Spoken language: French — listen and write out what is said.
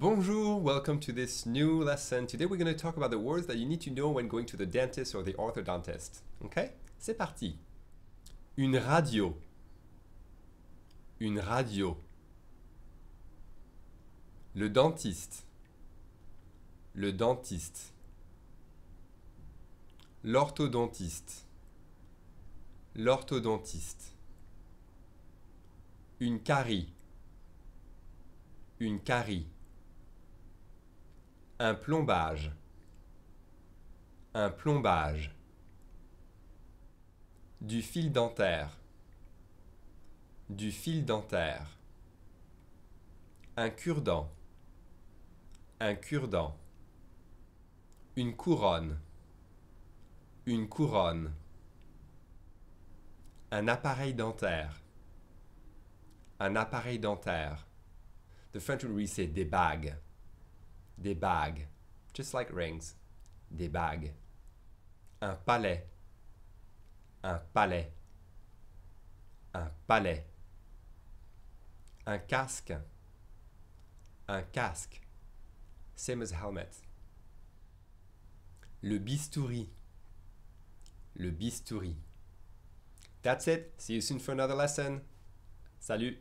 Bonjour, welcome to this new lesson. Today we're going to talk about the words that you need to know when going to the dentist or the orthodontist. Okay? C'est parti. Une radio. Une radio. Le dentiste. Le dentiste. L'orthodontiste. L'orthodontiste. Une carie. Une carie. Un plombage. Un plombage. Du fil dentaire. Du fil dentaire. Un cure-dent. Un cure-dent. Une couronne. Une couronne. Un appareil dentaire. Un appareil dentaire. The French would say des bagues. Des bagues. Just like rings. Des bagues. Un palais. Un palais. Un palais. Un casque. Un casque. Same as helmet. Le bistouri. Le bistouri. That's it. See you soon for another lesson. Salut.